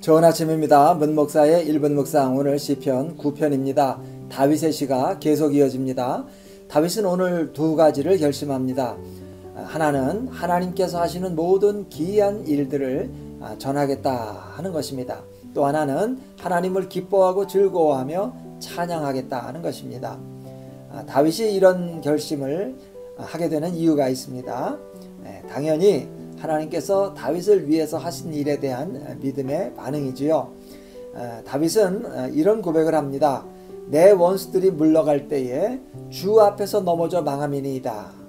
좋은 아침입니다. 문 목사의 1분 묵상 오늘 시편 9편입니다. 다윗의 시가 계속 이어집니다. 다윗은 오늘 두 가지를 결심합니다. 하나는 하나님께서 하시는 모든 기이한 일들을 전하겠다 하는 것입니다. 또 하나는 하나님을 기뻐하고 즐거워하며 찬양하겠다 하는 것입니다. 다윗이 이런 결심을 하게 되는 이유가 있습니다. 당연히 하나님께서 다윗을 위해서 하신 일에 대한 믿음의 반응이지요. 다윗은 이런 고백을 합니다. 내 원수들이 물러갈 때에 주 앞에서 넘어져 망함이니이다.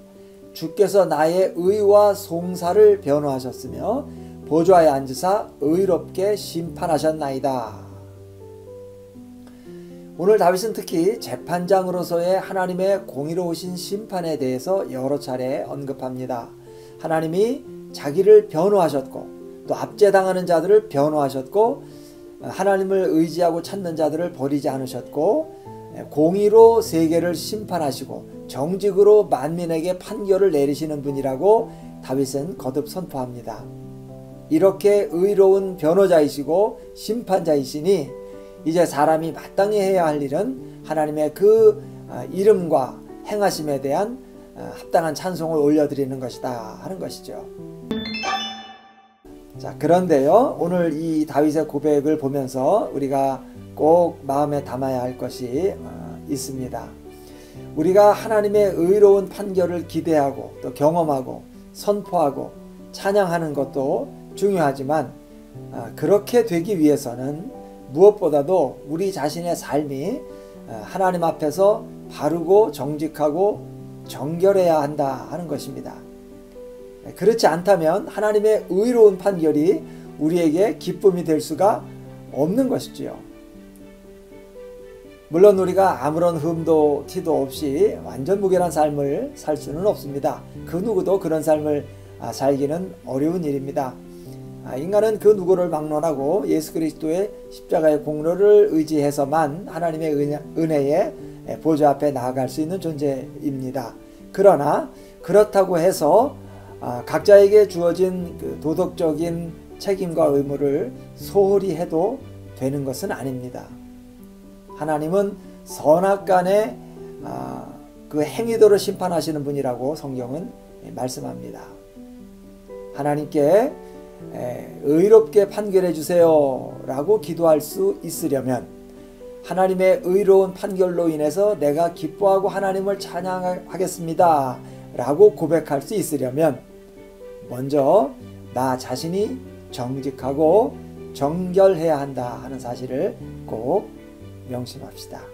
주께서 나의 의와 송사를 변호하셨으며 보좌에 앉으사 의롭게 심판하셨나이다. 오늘 다윗은 특히 재판장으로서의 하나님의 공의로우신 심판에 대해서 여러 차례 언급합니다. 하나님이 자기를 변호하셨고 또 압제당하는 자들을 변호하셨고 하나님을 의지하고 찾는 자들을 버리지 않으셨고 공의로 세계를 심판하시고 정직으로 만민에게 판결을 내리시는 분이라고 다윗은 거듭 선포합니다. 이렇게 의로운 변호자이시고 심판자이시니 이제 사람이 마땅히 해야 할 일은 하나님의 그 이름과 행하심에 대한 합당한 찬송을 올려드리는 것이다 하는 것이죠. 자, 그런데요, 오늘 이 다윗의 고백을 보면서 우리가 꼭 마음에 담아야 할 것이 어, 있습니다. 우리가 하나님의 의로운 판결을 기대하고 또 경험하고 선포하고 찬양하는 것도 중요하지만 어, 그렇게 되기 위해서는 무엇보다도 우리 자신의 삶이 어, 하나님 앞에서 바르고 정직하고 정결해야 한다 하는 것입니다. 그렇지 않다면 하나님의 의로운 판결이 우리에게 기쁨이 될 수가 없는 것이지요. 물론 우리가 아무런 흠도 티도 없이 완전 무결한 삶을 살 수는 없습니다. 그 누구도 그런 삶을 아, 살기는 어려운 일입니다. 아, 인간은 그 누구를 막론하고 예수 그리스도의 십자가의 공로를 의지해서만 하나님의 은혜에 보좌 앞에 나아갈 수 있는 존재입니다. 그러나 그렇다고 해서 아, 각자에게 주어진 그 도덕적인 책임과 의무를 소홀히 해도 되는 것은 아닙니다. 하나님은 선악 간의 아, 그 행위도를 심판하시는 분이라고 성경은 말씀합니다. 하나님께 의롭게 판결해 주세요 라고 기도할 수 있으려면 하나님의 의로운 판결로 인해서 내가 기뻐하고 하나님을 찬양하겠습니다 라고 고백할 수 있으려면 먼저 나 자신이 정직하고 정결해야 한다 하는 사실을 꼭 명심합시다.